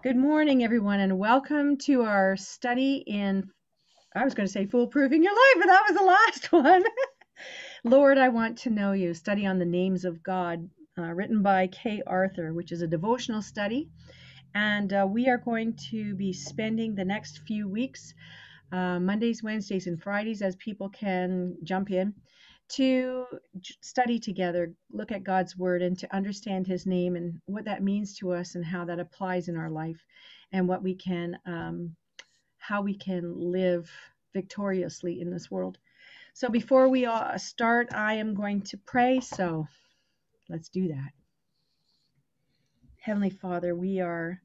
Good morning, everyone, and welcome to our study in, I was going to say foolproofing your life, but that was the last one. Lord, I want to know you. Study on the names of God, uh, written by Kay Arthur, which is a devotional study. And uh, we are going to be spending the next few weeks, uh, Mondays, Wednesdays, and Fridays, as people can jump in to study together, look at God's word, and to understand His name and what that means to us and how that applies in our life, and what we can, um, how we can live victoriously in this world. So before we start, I am going to pray. So let's do that. Heavenly Father, we are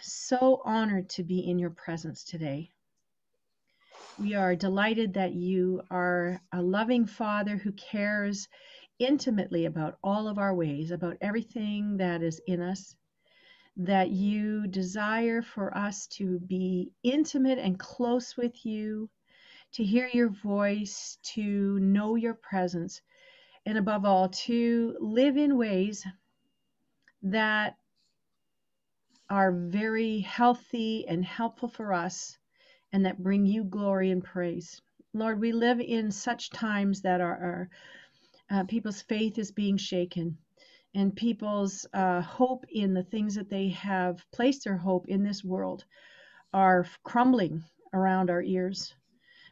so honored to be in your presence today. We are delighted that you are a loving Father who cares intimately about all of our ways, about everything that is in us, that you desire for us to be intimate and close with you, to hear your voice, to know your presence, and above all, to live in ways that are very healthy and helpful for us and that bring you glory and praise. Lord, we live in such times that our, our uh, people's faith is being shaken and people's uh, hope in the things that they have placed their hope in this world are crumbling around our ears.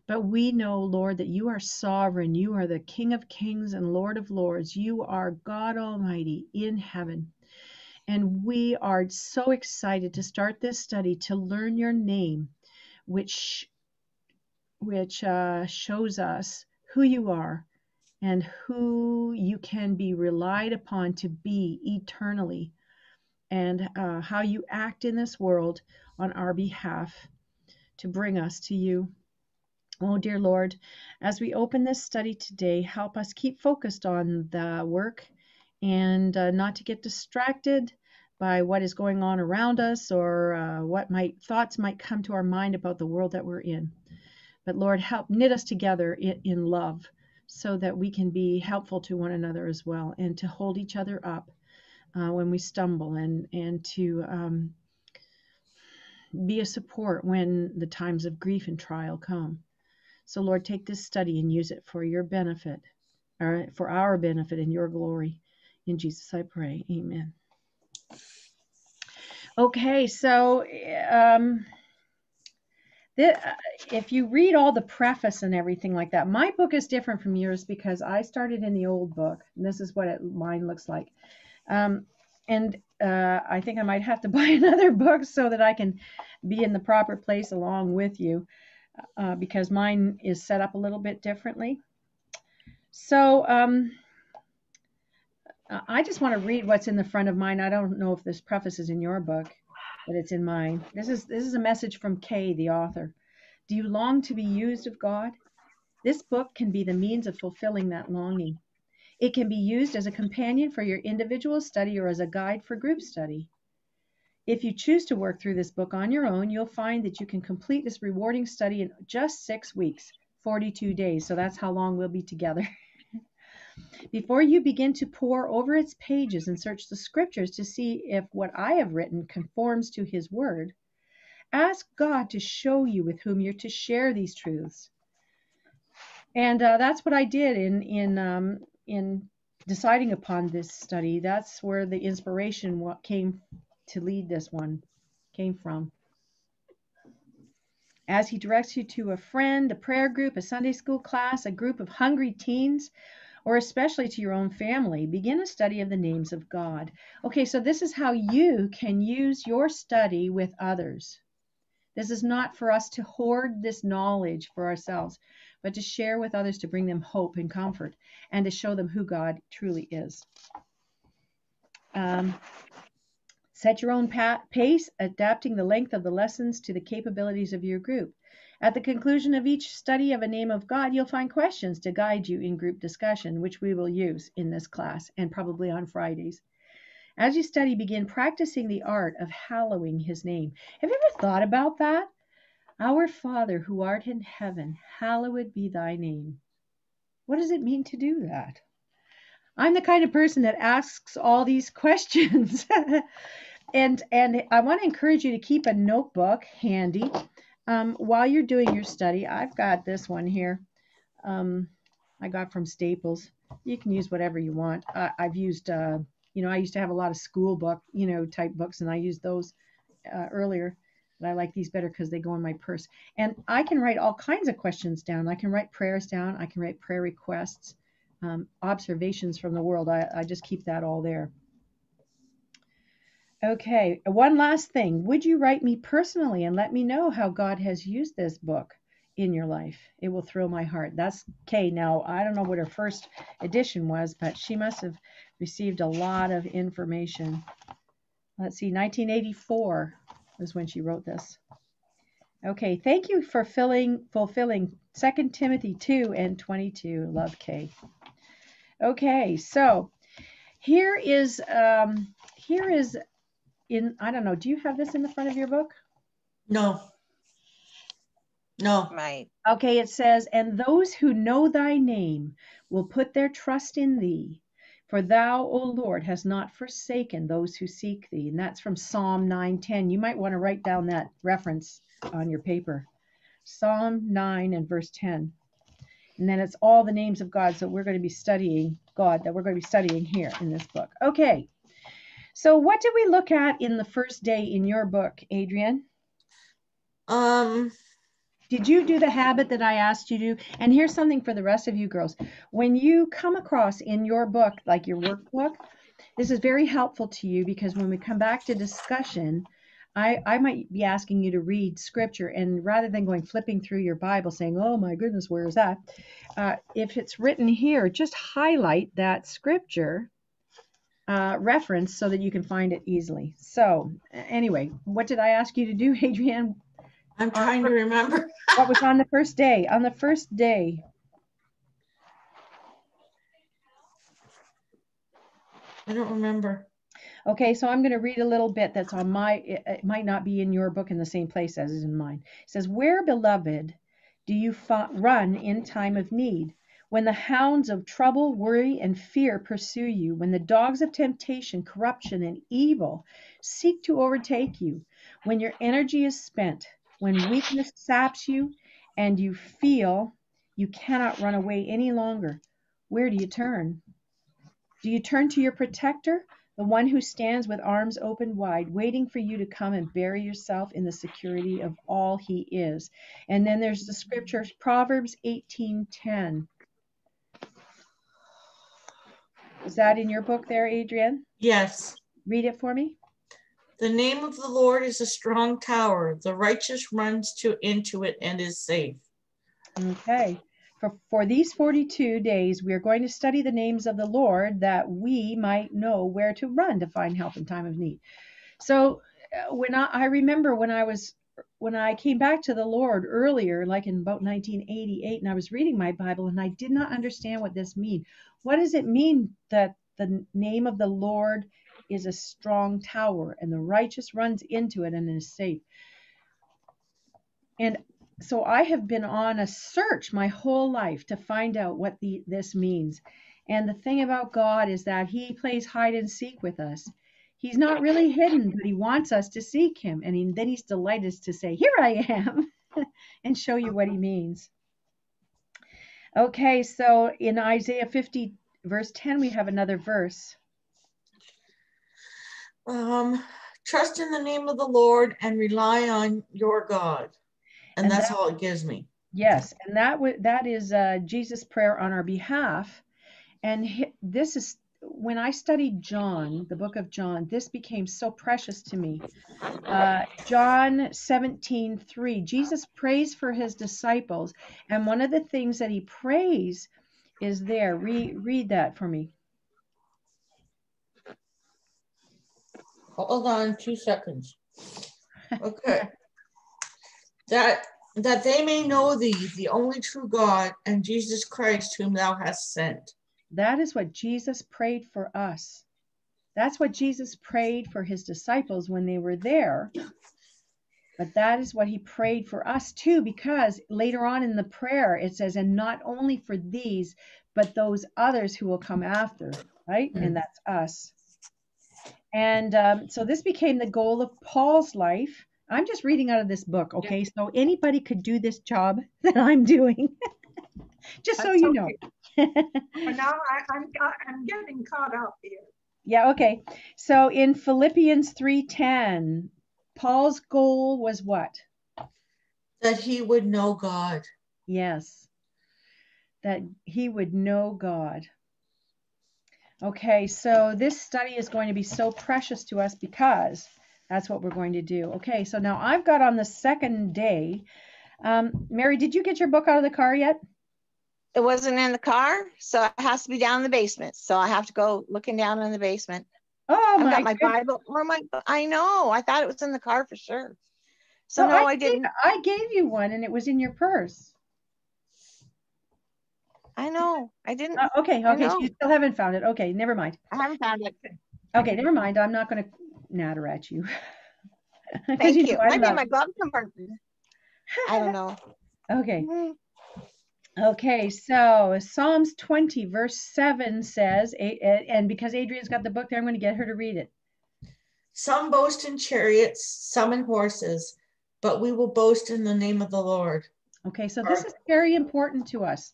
But we know, Lord, that you are sovereign. You are the King of kings and Lord of lords. You are God Almighty in heaven. And we are so excited to start this study to learn your name which which uh, shows us who you are and who you can be relied upon to be eternally and uh, how you act in this world on our behalf to bring us to you. Oh, dear Lord, as we open this study today, help us keep focused on the work and uh, not to get distracted by what is going on around us or uh, what might thoughts might come to our mind about the world that we're in. But Lord, help knit us together in, in love so that we can be helpful to one another as well and to hold each other up uh, when we stumble and and to um, be a support when the times of grief and trial come. So Lord, take this study and use it for your benefit, or for our benefit and your glory. In Jesus I pray. Amen. Okay, so um, the, if you read all the preface and everything like that, my book is different from yours because I started in the old book, and this is what it, mine looks like. Um, and uh, I think I might have to buy another book so that I can be in the proper place along with you uh, because mine is set up a little bit differently. So, um, I just want to read what's in the front of mine. I don't know if this preface is in your book, but it's in mine. This is this is a message from Kay, the author. Do you long to be used of God? This book can be the means of fulfilling that longing. It can be used as a companion for your individual study or as a guide for group study. If you choose to work through this book on your own, you'll find that you can complete this rewarding study in just six weeks, 42 days. So that's how long we'll be together. Before you begin to pore over its pages and search the scriptures to see if what I have written conforms to His Word, ask God to show you with whom you're to share these truths. And uh, that's what I did in in um, in deciding upon this study. That's where the inspiration what came to lead this one came from. As he directs you to a friend, a prayer group, a Sunday school class, a group of hungry teens, or especially to your own family, begin a study of the names of God. Okay, so this is how you can use your study with others. This is not for us to hoard this knowledge for ourselves, but to share with others to bring them hope and comfort and to show them who God truly is. Um, set your own pace, adapting the length of the lessons to the capabilities of your group. At the conclusion of each study of a name of God, you'll find questions to guide you in group discussion, which we will use in this class and probably on Fridays. As you study, begin practicing the art of hallowing his name. Have you ever thought about that? Our Father who art in heaven, hallowed be thy name. What does it mean to do that? I'm the kind of person that asks all these questions. and and I want to encourage you to keep a notebook handy um, while you're doing your study. I've got this one here. Um, I got from Staples. You can use whatever you want. Uh, I've used, uh, you know, I used to have a lot of school book, you know, type books, and I used those uh, earlier. But I like these better because they go in my purse. And I can write all kinds of questions down. I can write prayers down. I can write prayer requests, um, observations from the world. I, I just keep that all there. Okay, one last thing. Would you write me personally and let me know how God has used this book in your life? It will thrill my heart. That's Kay. Now, I don't know what her first edition was, but she must have received a lot of information. Let's see, 1984 was when she wrote this. Okay, thank you for filling, fulfilling 2 Timothy 2 and 22. Love Kay. Okay, so here is um, here is in I don't know, do you have this in the front of your book? No. No. Right. Okay, it says, And those who know thy name will put their trust in thee, for thou, O Lord, hast not forsaken those who seek thee. And that's from Psalm 9:10. You might want to write down that reference on your paper. Psalm 9 and verse 10. And then it's all the names of God. So we're going to be studying God that we're going to be studying here in this book. Okay. So, what did we look at in the first day in your book, Adrienne? Um, Did you do the habit that I asked you to? And here's something for the rest of you girls. When you come across in your book, like your workbook, this is very helpful to you because when we come back to discussion, I, I might be asking you to read scripture, and rather than going flipping through your Bible saying, oh my goodness, where is that? Uh, if it's written here, just highlight that scripture uh, reference so that you can find it easily. So, anyway, what did I ask you to do, Adrienne? I'm trying to remember. What was on the first day? On the first day, I don't remember. Okay, so I'm going to read a little bit that's on my, it, might not be in your book in the same place as is in mine. It says, Where, beloved, do you run in time of need? When the hounds of trouble, worry, and fear pursue you, when the dogs of temptation, corruption, and evil seek to overtake you, when your energy is spent, when weakness saps you, and you feel you cannot run away any longer, where do you turn? Do you turn to your protector, the one who stands with arms open wide, waiting for you to come and bury yourself in the security of all he is? And then there's the scripture, Proverbs 18:10. Is that in your book there, Adrienne? Yes. Read it for me. The name of the Lord is a strong tower. The righteous runs to into it and is safe. Okay. For, for these 42 days, we are going to study the names of the Lord that we might know where to run to find help in time of need. So, uh, when I, I remember when I was when I came back to the Lord earlier, like in about 1988, and I was reading my Bible and I did not understand what this mean. What does it mean that the name of the Lord is a strong tower and the righteous runs into it and is safe? And so I have been on a search my whole life to find out what the, this means. And the thing about God is that He plays hide and seek with us. He's not really hidden, but He wants us to seek Him. And he, then He's delighted to say, Here I am, and show you what He means. Okay, so in Isaiah 50, verse 10, we have another verse. Um, trust in the name of the Lord and rely on your God. And, And that's that- all it gives me. Yes, and that that is uh, Jesus' prayer on our behalf. And this is when I studied John, the book of John, this became so precious to me. Uh, John 17, 3, Jesus prays for his disciples. And one of the things that he prays is there. Re- read that for me. Hold on two seconds. Okay. that that they may know thee, the only true God, and Jesus Christ, whom thou hast sent. That is what Jesus prayed for us. That's what Jesus prayed for his disciples when they were there. But that is what he prayed for us too, because later on in the prayer it says, and not only for these, but those others who will come after, right? And that's us. And um, so this became the goal of Paul's life. I'm just reading out of this book, okay? So anybody could do this job that I'm doing. just so That's you know. Okay. But now I, I'm, I'm getting caught up here. Yeah, okay. So in Philippians 3:10, Paul's goal was what? That he would know God. Yes. That he would know God. Okay, so this study is going to be so precious to us because that's what we're going to do. Okay, so now I've got on the second day. Um, Mary, did you get your book out of the car yet? It wasn't in the car, so it has to be down in the basement. So I have to go looking down in the basement. Oh I've my, got my goodness. Bible or my I know. I thought it was in the car for sure. So No, no, I, gave- didn't. I gave you one and it was in your purse. I know. I didn't. Uh, okay, okay, so you still haven't found it. Okay, never mind. I haven't found it. Okay, never mind. I'm not going to natter at you. Thank you. know I in my glove compartment. I don't know. Okay. Okay, so Psalms 20, verse 7 says, and because Adrienne's got the book there, I'm going to get her to read it. Some boast in chariots, some in horses, but we will boast in the name of the Lord. Okay, so this is very important to us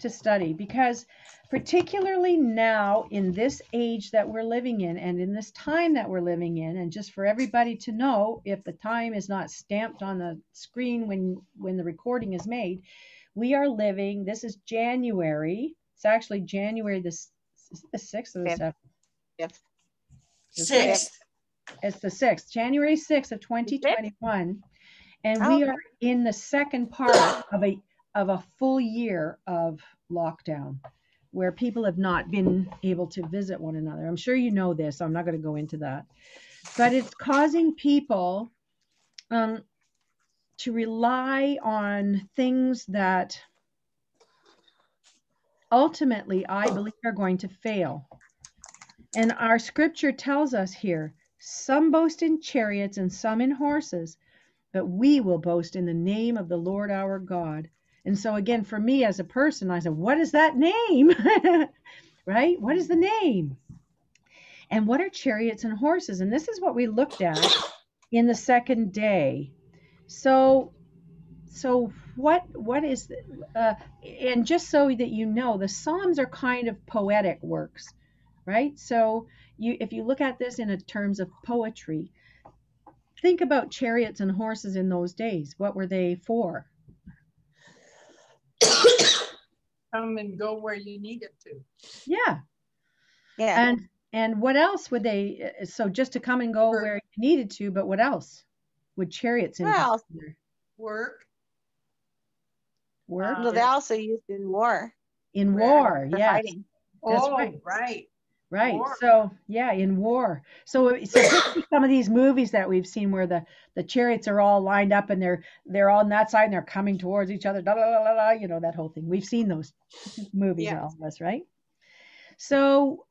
to study because, particularly now in this age that we're living in and in this time that we're living in, and just for everybody to know, if the time is not stamped on the screen when when the recording is made, we are living. This is January. It's actually January the s- the sixth or the Fifth. seventh. Yes. Six. It's the 6th, January 6th of 2021. And we Oh. are in the second part of a of a full year of lockdown where people have not been able to visit one another. I'm sure you know this. I'm not going to go into that. But it's causing people um, to rely on things that ultimately I believe are going to fail. And our scripture tells us here some boast in chariots and some in horses, but we will boast in the name of the Lord our God. And so, again, for me as a person, I said, What is that name? right? What is the name? And what are chariots and horses? And this is what we looked at in the second day. So, so what what is the, uh, and just so that you know the psalms are kind of poetic works right? So you if you look at this in a terms of poetry think about chariots and horses in those days. What were they for? Come and go where you need it to. yeah. Yeah. and and what else would they uh, so just to come and go where you needed to but what else would chariots in Well, Work. work well, they also used in war. in war for yes fighting. That's oh, right. right. Right. War. So yeah, in war. So so some of these movies that we've seen where the the chariots are all lined up and they're they're on that side and they're coming towards each other. Da, da, da, da, da, you know that whole thing. We've seen those movies, Yes. all of us, right? So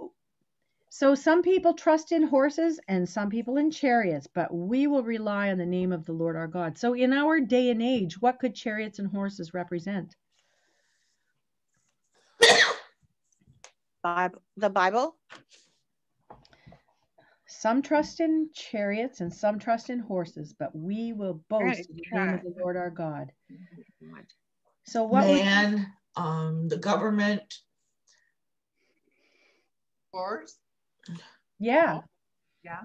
so some people trust in horses and some people in chariots, but we will rely on the name of the Lord our God. So in our day and age, what could chariots and horses represent? Bible, the Bible. Some trust in chariots and some trust in horses, but we will boast Right, in the name of the Lord our God. So what would Man, um, the government, Force. Yeah, Yeah.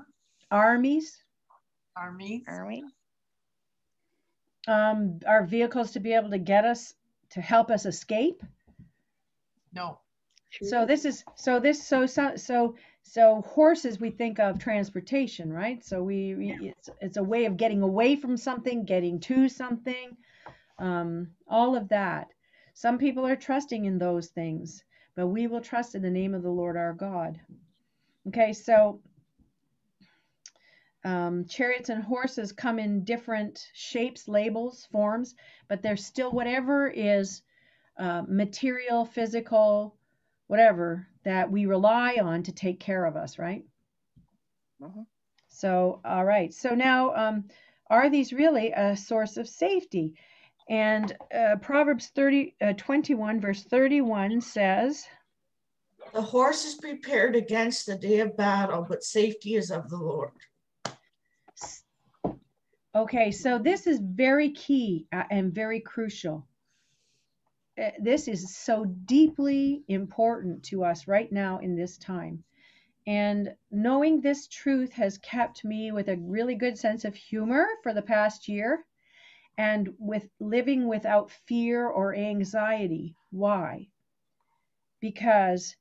armies, Armies. Army. um, our vehicles to be able to get us to help us escape. No. So this is so this so so so so horses we think of transportation, right? So we we- it's it's a way of getting away from something, getting to something, um, all of that. Some people are trusting in those things, but we will trust in the name of the Lord our God. Okay, so um, chariots and horses come in different shapes, labels, forms, but they're still whatever is uh, material, physical, whatever that we rely on to take care of us, right? Mhm. So, all right. So now, um, are these really a source of safety? And uh, Proverbs 30, uh, 21, verse 31 says, The horse is prepared against the day of battle, but safety is of the Lord. Okay, so this is very key uh, and very crucial. Uh, This is so deeply important to us right now in this time. And knowing this truth has kept me with a really good sense of humor for the past year and with living without fear or anxiety. Why? Because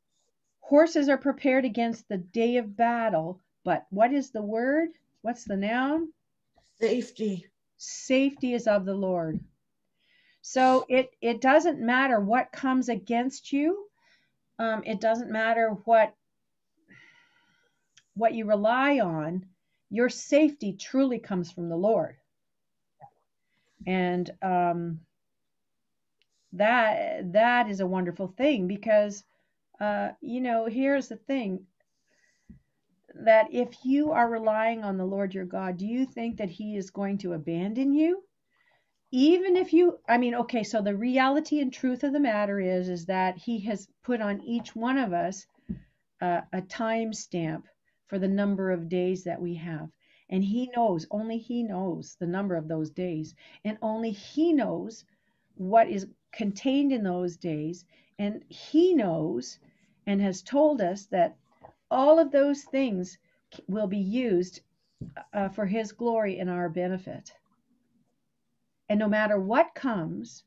horses are prepared against the day of battle, but what is the word? What's the noun? Safety. safety is of the Lord. So it it doesn't matter what comes against you. Um, it doesn't matter what what you rely on. Your safety truly comes from the Lord, and um, that that is a wonderful thing because uh, you know here's the thing that if you are relying on the Lord your God, do you think that He is going to abandon you? Even if you, I mean, okay, so the reality and truth of the matter is, is that He has put on each one of us uh, a time stamp for the number of days that we have. And He knows, only He knows the number of those days. And only He knows what is contained in those days. And He knows and has told us that all of those things will be used uh, for His glory and our benefit. And no matter what comes,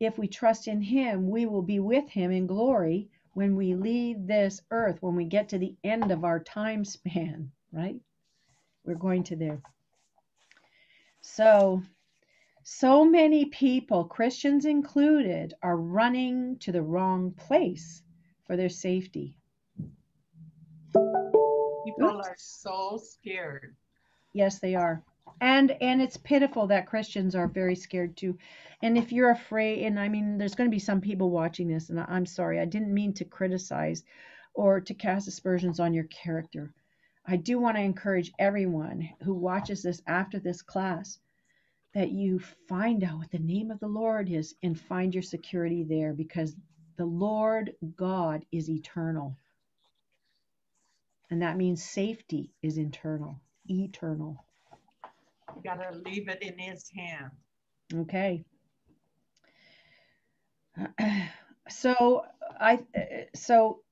if we trust in Him, we will be with Him in glory when we leave this earth, when we get to the end of our time span, right? We're going to there. So, so many people, Christians included, are running to the wrong place for their safety. People are so scared. Yes, they are. And and it's pitiful that Christians are very scared too. And if you're afraid, and I mean, there's going to be some people watching this, and I'm sorry, I didn't mean to criticize or to cast aspersions on your character. I do want to encourage everyone who watches this after this class that you find out what the name of the Lord is and find your security there because the Lord God is eternal. And that means safety is internal, eternal. You gotta leave it in his hand. Okay. So I so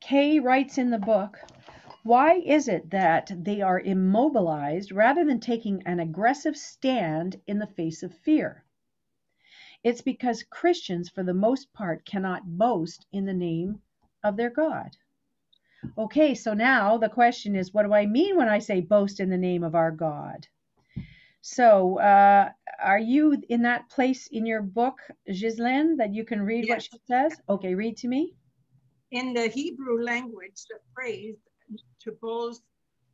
Kay writes in the book, why is it that they are immobilized rather than taking an aggressive stand in the face of fear? It's because Christians, for the most part, cannot boast in the name of their God. Okay, so now the question is, what do I mean when I say boast in the name of our God? So, uh, are you in that place in your book, Ghislaine, that you can read what she says? Okay, read to me. In the Hebrew language, the phrase to boast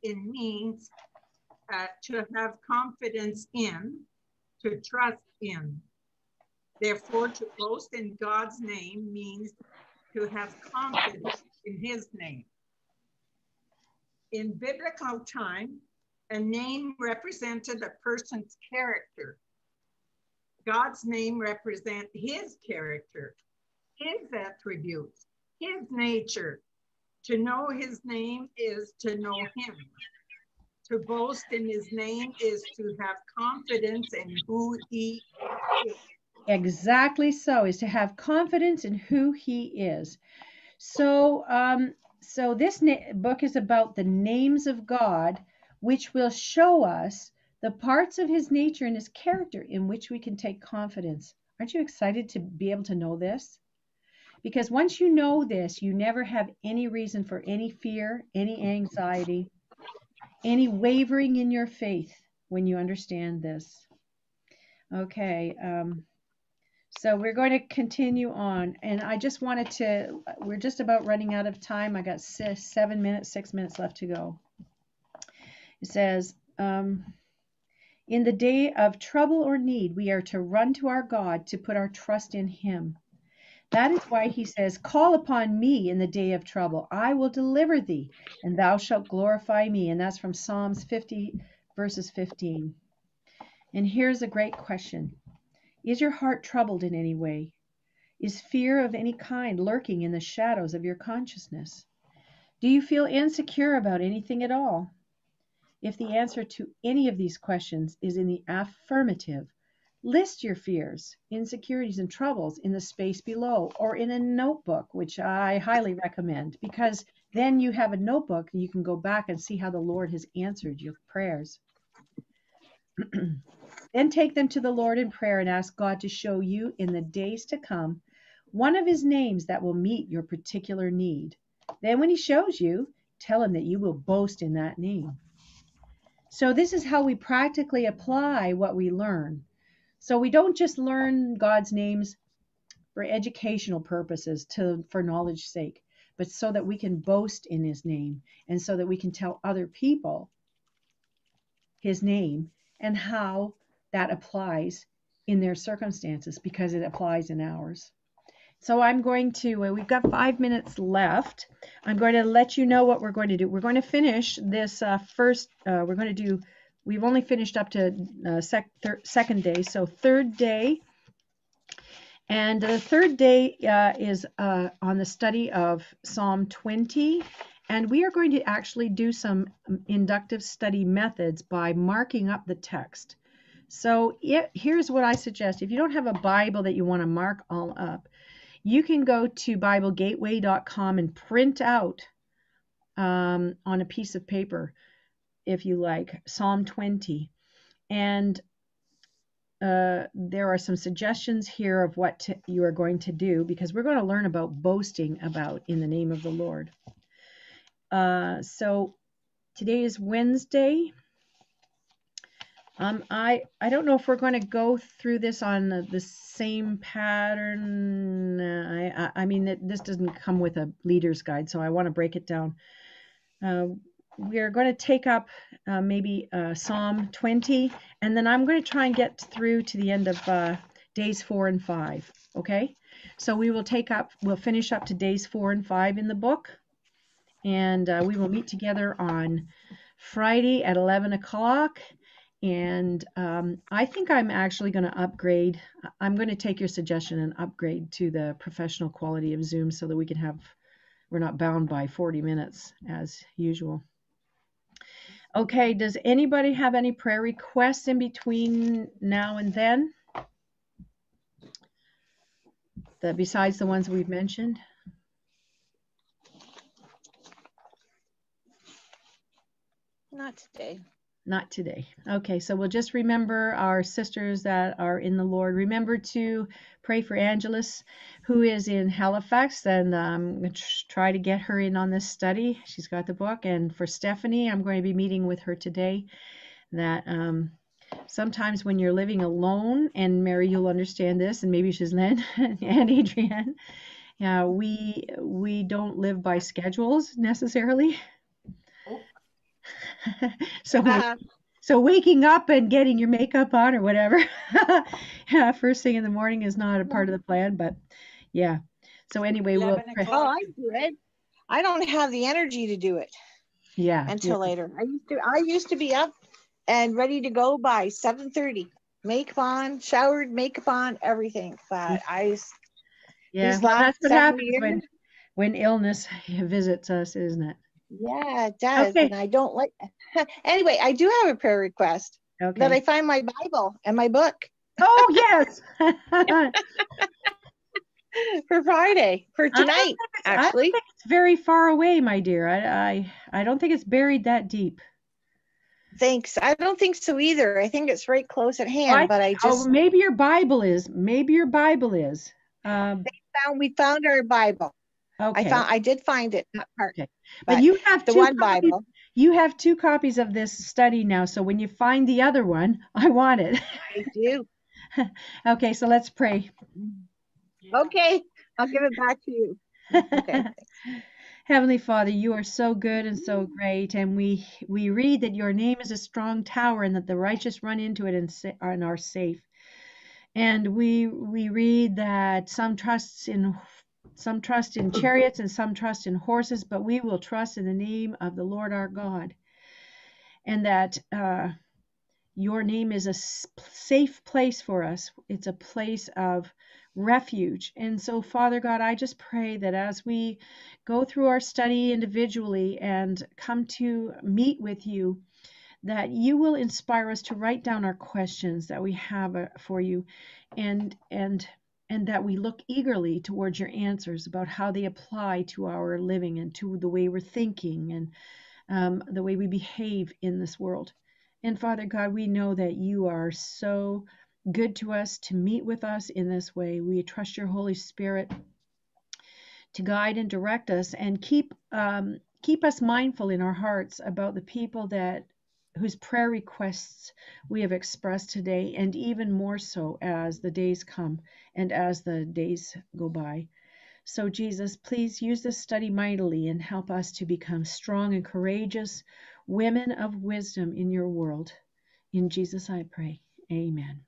in means uh, to have confidence in, to trust in. Therefore, to boast in God's name means to have confidence in his name. In biblical time, a name represented a person's character. God's name represent his character, his attributes, his nature. To know his name is to know him. To boast in his name is to have confidence in who he is. Exactly so, is to have confidence in who he is. So, um, so this na- book is about the names of God, which will show us the parts of his nature and his character in which we can take confidence. Aren't you excited to be able to know this? Because once you know this, you never have any reason for any fear, any anxiety, any wavering in your faith when you understand this. Okay. Um, so we're going to continue on. And I just wanted to, we're just about running out of time. I got se- seven minutes, six minutes left to go. It says, um, in the day of trouble or need, we are to run to our God to put our trust in Him. That is why He says, Call upon me in the day of trouble. I will deliver thee, and thou shalt glorify me. And that's from Psalms 50, verses 15. And here's a great question Is your heart troubled in any way? Is fear of any kind lurking in the shadows of your consciousness? Do you feel insecure about anything at all? If the answer to any of these questions is in the affirmative, list your fears, insecurities, and troubles in the space below or in a notebook, which I highly recommend because then you have a notebook and you can go back and see how the Lord has answered your prayers. then take them to the Lord in prayer and ask God to show you in the days to come one of his names that will meet your particular need. Then, when he shows you, tell him that you will boast in that name. So, this is how we practically apply what we learn. So, we don't just learn God's names for educational purposes to for knowledge's sake, but so that we can boast in his name and so that we can tell other people his name and how that applies in their circumstances because it applies in ours. So I'm going to, uh, we've got five minutes left. I'm going to let you know what we're going to do. We're going to finish this uh, first, uh, we're going to do, we've only finished up to uh, sec second day. So third day, and the third day uh, is uh, on the study of Psalm 20. And we are going to actually do some um, inductive study methods by marking up the text. So it, here's what I suggest. If you don't have a Bible that you want to mark all up, you can go to BibleGateway.com and print out um, on a piece of paper, if you like, Psalm 20. And uh, there are some suggestions here of what to, you are going to do because we're going to learn about boasting about in the name of the Lord. Uh, so today is Wednesday. Um, I I don't know if we're going to go through this on the, the same pattern. Uh, I I mean it, this doesn't come with a leader's guide, so I want to break it down. Uh, we are going to take up uh, maybe uh, Psalm 20, and then I'm going to try and get through to the end of uh, days four and five. Okay, so we will take up, we'll finish up to days four and five in the book, and uh, we will meet together on Friday at 11 o'clock and um, I think I'm actually going to upgrade. I'm going to take your suggestion and upgrade to the professional quality of Zoom so that we can have, we're not bound by 40 minutes as usual. Okay, does anybody have any prayer requests in between now and then? That besides the ones we've mentioned? Not today. Not today. Okay, so we'll just remember our sisters that are in the Lord. Remember to pray for Angelus, who is in Halifax, and um, try to get her in on this study. She's got the book. And for Stephanie, I'm going to be meeting with her today. That um, sometimes when you're living alone, and Mary, you'll understand this, and maybe she's Lynn and Adrienne, yeah, we we don't live by schedules necessarily. so uh-huh. so waking up and getting your makeup on or whatever first thing in the morning is not a part of the plan but yeah. So anyway we'll oh i do it. I don't have the energy to do it yeah. until yeah. later. I used to i used to be up and ready to go by 7 30 makeup on showered makeup on everything. But i yeah. well, that's what happens years, when when illness visits us isn't it yeah, it does. Okay. And I don't like anyway, I do have a prayer request. Okay. That I find my Bible and my book. Oh yes. for Friday, for tonight, actually. it's very far away, my dear. I, I I don't think it's buried that deep. Thanks. I don't think so either. I think it's right close at hand, I, but I oh, just oh, maybe your Bible is. Maybe your Bible is. Um, found we found our Bible. Okay. I found I did find it that part. Okay. But, but you have the one copies, Bible. You have two copies of this study now, so when you find the other one, I want it. I do. okay, so let's pray. Okay, I'll give it back to you. Okay. Heavenly Father, you are so good and so mm-hmm. great, and we we read that your name is a strong tower, and that the righteous run into it and, and are safe. And we we read that some trusts in some trust in chariots and some trust in horses, but we will trust in the name of the Lord our God. And that uh, your name is a safe place for us. It's a place of refuge. And so, Father God, I just pray that as we go through our study individually and come to meet with you, that you will inspire us to write down our questions that we have uh, for you and and and that we look eagerly towards your answers about how they apply to our living and to the way we're thinking and um, the way we behave in this world. And Father God, we know that you are so good to us to meet with us in this way. We trust your Holy Spirit to guide and direct us and keep um, keep us mindful in our hearts about the people that whose prayer requests we have expressed today, and even more so as the days come and as the days go by. So, Jesus, please use this study mightily and help us to become strong and courageous women of wisdom in your world. In Jesus, I pray. Amen.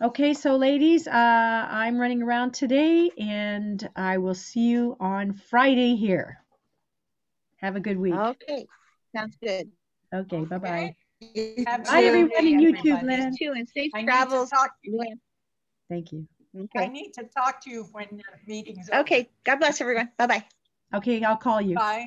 Okay, so ladies, uh, I'm running around today and I will see you on Friday here. Have a good week. Okay, sounds good. Okay, bye bye. Bye, everyone day, in YouTube land. You too, and safe I need to travels. talk- Thank you. Okay. I need to talk to you when the meeting's over. Okay. God bless everyone. Bye bye. Okay, I'll call you. Bye.